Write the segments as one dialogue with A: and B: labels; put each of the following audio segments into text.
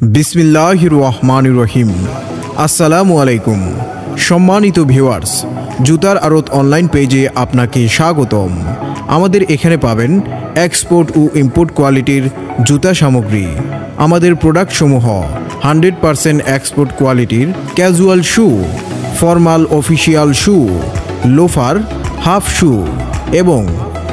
A: বিসমিল্লাহ রহমান রহিম আসসালামু আলাইকুম। সম্মানিত ভিউয়ার্স, জুতার আড়ত অনলাইন পেজে আপনাকে স্বাগতম। আমাদের এখানে পাবেন এক্সপোর্ট ও ইম্পোর্ট কোয়ালিটির জুতা সামগ্রী। আমাদের প্রোডাক্টসমূহ হান্ড্রেড পারসেন্ট এক্সপোর্ট কোয়ালিটির casual shoe formal official shoe loafer half shoe এবং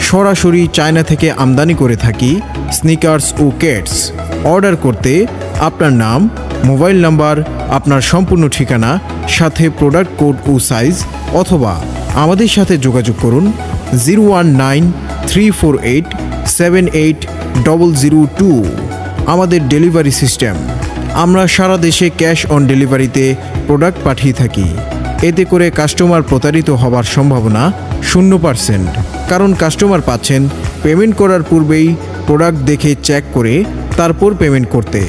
A: সরাসরি চায়না থেকে আমদানি করে থাকি স্নিকার্স ও কেটস অর্ডার করতে আপনার নাম, মোবাইল নাম্বার, আপনার সম্পূর্ণ ঠিকানা, সাথে প্রোডাক্ট কোড ও সাইজ অথবা আমাদের সাথে যোগাযোগ করুন zero one nine three four eight seven eight double zero two. আমাদের ডেলিভারি সিস্টেম আমরা সারা দেশে ক্যাশ অন ডেলিভারিতে প্রোডাক্ট পাঠিয়ে থাকি। এতে করে কাস্টমার প্রতারিত হবার সম্ভাবনা শূন্য পার্সেন্ট কারণ কাস্টমার পাচ্ছেন পেমেন্ট করার পূর্বেই প্রোডাক্ট দেখে চেক করে তারপর পেমেন্ট করতে।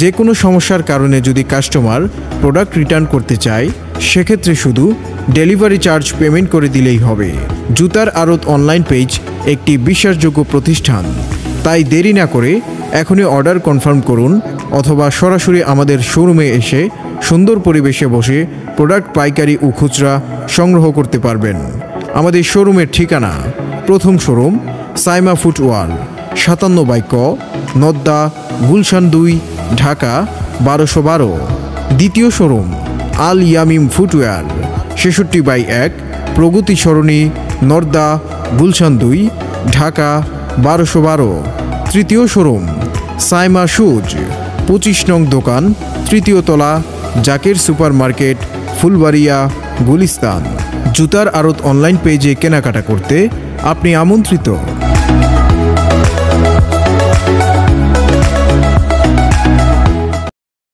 A: যে কোনো সমস্যার কারণে যদি কাস্টমার প্রোডাক্ট রিটার্ন করতে চায়, সেক্ষেত্রে শুধু ডেলিভারি চার্জ পেমেন্ট করে দিলেই হবে। জুতার আড়ত অনলাইন পেজ একটি বিশ্বাসযোগ্য প্রতিষ্ঠান। তাই দেরি না করে এখনই অর্ডার কনফার্ম করুন অথবা সরাসরি আমাদের শোরুমে এসে সুন্দর পরিবেশে বসে প্রোডাক্ট পাইকারি ও খুচরা সংগ্রহ করতে পারবেন। আমাদের শোরুমের ঠিকানা। প্রথম শোরুম, সাইমা ফুটওয়াল সাতান্ন বাইক নদ্দা, গুলশান দুই, ঢাকা, বারোশো বারো। দ্বিতীয় শোরুম, আল ইয়ামিম ফুটওয়্যার, ছেষট্টি বাই এক, প্রগতি সরণি, নর্দা, গুলশান দুই, ঢাকা, বারোশো বারো। তৃতীয় শোরুম, সাইমা শুজ পঁচিশ নং দোকান, তৃতীয় তলা, জাকের সুপার মার্কেট ফুলবাড়িয়া, গুলিস্তান। জুতার আড়ত অনলাইন পেজে কেনাকাটা করতে আপনি আমন্ত্রিত।